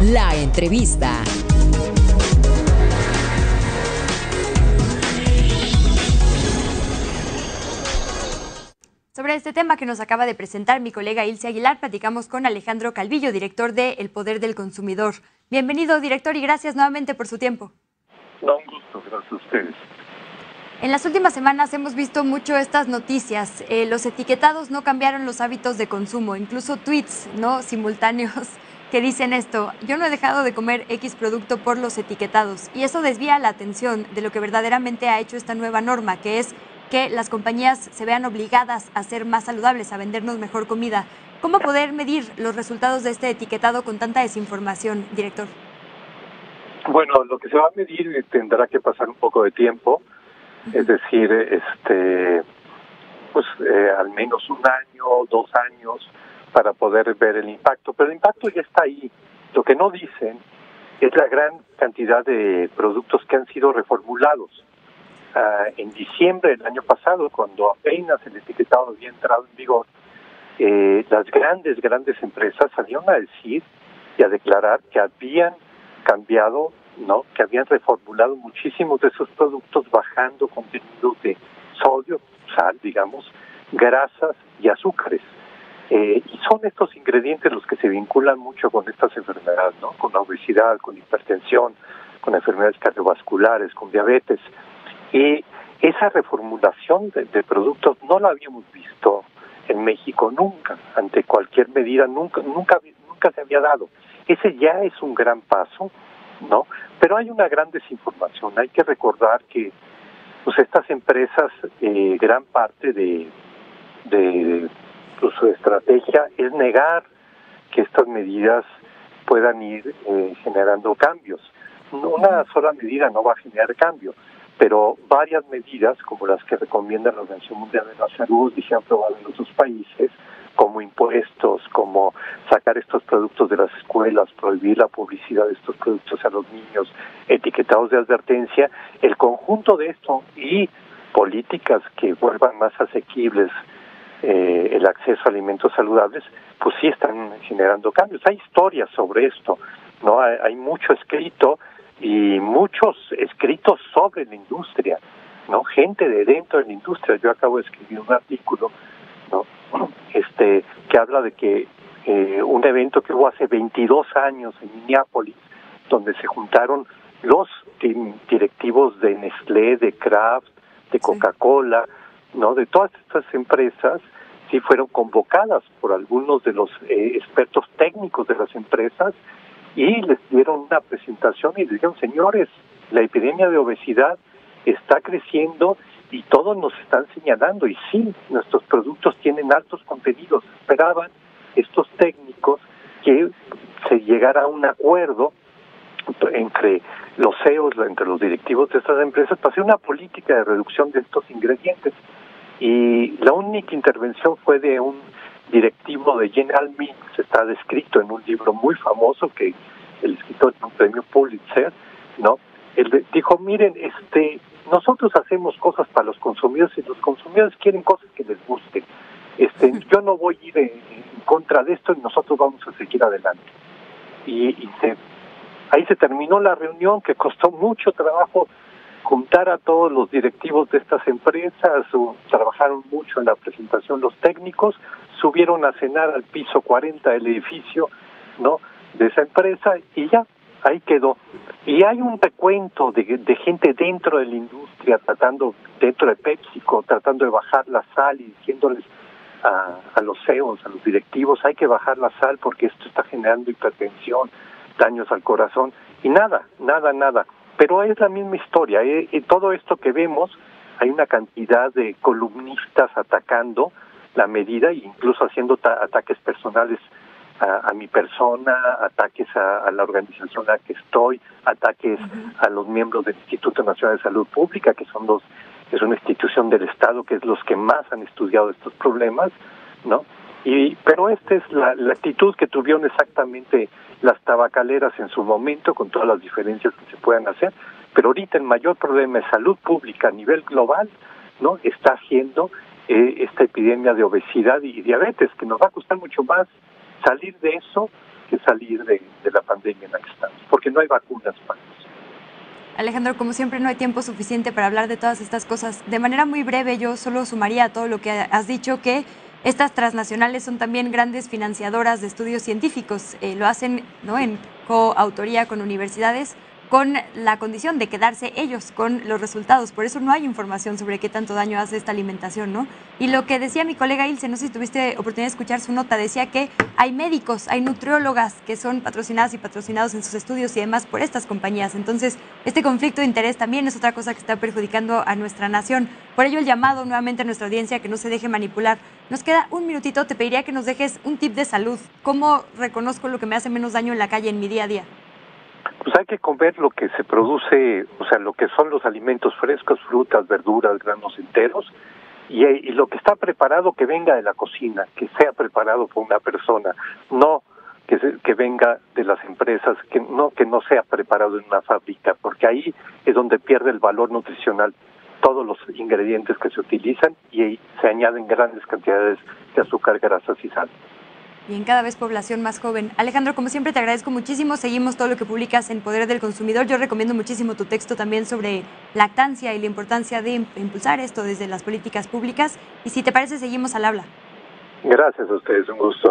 La entrevista. Sobre este tema que nos acaba de presentar mi colega Ilse Aguilar, platicamos con Alejandro Calvillo, director de El Poder del Consumidor. Bienvenido, director, y gracias nuevamente por su tiempo. No, un gusto, gracias a ustedes. En las últimas semanas hemos visto mucho estas noticias. Eh, los etiquetados no cambiaron los hábitos de consumo, incluso tweets no simultáneos que dicen esto. Yo no he dejado de comer X producto por los etiquetados y eso desvía la atención de lo que verdaderamente ha hecho esta nueva norma, que es que las compañías se vean obligadas a ser más saludables, a vendernos mejor comida. ¿Cómo poder medir los resultados de este etiquetado con tanta desinformación, director? Bueno, lo que se va a medir tendrá que pasar un poco de tiempo es decir, este, pues eh, al menos un año, dos años para poder ver el impacto. Pero el impacto ya está ahí. Lo que no dicen es la gran cantidad de productos que han sido reformulados. Ah, en diciembre del año pasado, cuando apenas el etiquetado había entrado en vigor, eh, las grandes, grandes empresas salieron a decir y a declarar que habían cambiado ¿no? que habían reformulado muchísimos de esos productos bajando contenidos de sodio, sal, digamos, grasas y azúcares. Eh, y son estos ingredientes los que se vinculan mucho con estas enfermedades, ¿no? Con la obesidad, con hipertensión, con enfermedades cardiovasculares, con diabetes. Y esa reformulación de, productos no la habíamos visto en México nunca, ante cualquier medida, nunca, nunca, nunca se había dado. Ese ya es un gran paso ¿no? Pero hay una gran desinformación. Hay que recordar que pues estas empresas, eh, gran parte de, su estrategia es negar que estas medidas puedan ir eh, generando cambios. Una sola medida no va a generar cambio, pero varias medidas, como las que recomienda la Organización Mundial de la Salud y se han probado en otros países, como impuestos, como sacar estos productos de las escuelas, prohibir la publicidad de estos productos a los niños, etiquetados de advertencia, el conjunto de esto y políticas que vuelvan más asequibles eh, el acceso a alimentos saludables, pues sí están generando cambios. Hay historias sobre esto, no hay, hay mucho escrito y muchos escritos sobre la industria, no gente de dentro de la industria. Yo acabo de escribir un artículo, no este que habla de que eh, un evento que hubo hace 22 años en Minneapolis, donde se juntaron los directivos de Nestlé, de Kraft, de Coca-Cola, no, de todas estas empresas, sí fueron convocadas por algunos de los eh, expertos técnicos de las empresas y les dieron una presentación y les dijeron, señores, la epidemia de obesidad está creciendo y todos nos están señalando y sí, nuestros productos tienen altos contenidos. Esperaban estos técnicos que se llegara a un acuerdo entre los CEOs, entre los directivos de estas empresas, para hacer una política de reducción de estos ingredientes. Y la única intervención fue de un directivo de General Mills, está descrito en un libro muy famoso que el escritor de un premio Pulitzer, ¿no? Él dijo, miren, este, nosotros hacemos cosas para los consumidores y los consumidores quieren cosas que les gusten. Este, yo no voy a ir en, contra de esto y nosotros vamos a seguir adelante. Y, y se, ahí se terminó la reunión que costó mucho trabajo juntar a todos los directivos de estas empresas, trabajaron mucho en la presentación los técnicos, subieron a cenar al piso 40 del edificio, ¿no? de esa empresa y ya ahí quedó. Y hay un recuento de, gente dentro de la industria tratando, dentro de PepsiCo, tratando de bajar la sal y diciéndoles a, a los CEOs, a los directivos, hay que bajar la sal porque esto está generando hipertensión, daños al corazón, y nada, nada, nada. Pero es la misma historia, y eh, todo esto que vemos, hay una cantidad de columnistas atacando la medida e incluso haciendo ataques personales a, mi persona, ataques a, la organización a la que estoy, ataques a los miembros del Instituto Nacional de Salud Pública, que son los es una institución del Estado que es los que más han estudiado estos problemas, ¿no? Y pero esta es la, la actitud que tuvieron exactamente las tabacaleras en su momento, con todas las diferencias que se puedan hacer, pero ahorita el mayor problema de salud pública a nivel global, ¿no? Está siendo eh, esta epidemia de obesidad y diabetes, que nos va a costar mucho más salir de eso que salir de, de la pandemia en la que estamos, porque no hay vacunas para eso. Alejandro, como siempre no hay tiempo suficiente para hablar de todas estas cosas. De manera muy breve, yo solo sumaría todo lo que has dicho que estas transnacionales son también grandes financiadoras de estudios científicos. Eh, lo hacen ¿no? en coautoría con universidades con la condición de quedarse ellos con los resultados. Por eso no hay información sobre qué tanto daño hace esta alimentación, ¿no? Y lo que decía mi colega Ilse, no sé si tuviste oportunidad de escuchar su nota, decía que hay médicos, hay nutriólogas que son patrocinadas y patrocinados en sus estudios y demás por estas compañías. Entonces, este conflicto de interés también es otra cosa que está perjudicando a nuestra nación. Por ello, el llamado nuevamente a nuestra audiencia que no se deje manipular. Nos queda un minutito, te pediría que nos dejes un tip de salud. ¿Cómo reconozco lo que me hace menos daño en la calle en mi día a día? Pues hay que comer lo que se produce, o sea, lo que son los alimentos frescos, frutas, verduras, granos enteros, y, lo que está preparado que venga de la cocina, que sea preparado por una persona, no que, se, que venga de las empresas, que no que no sea preparado en una fábrica, porque ahí es donde pierde el valor nutricional todos los ingredientes que se utilizan y se añaden grandes cantidades de azúcar, grasas y sal y en cada vez población más joven. Alejandro, como siempre te agradezco muchísimo, seguimos todo lo que publicas en Poder del Consumidor. Yo recomiendo muchísimo tu texto también sobre lactancia y la importancia de impulsar esto desde las políticas públicas. Y si te parece, seguimos al habla. Gracias a ustedes, un gusto.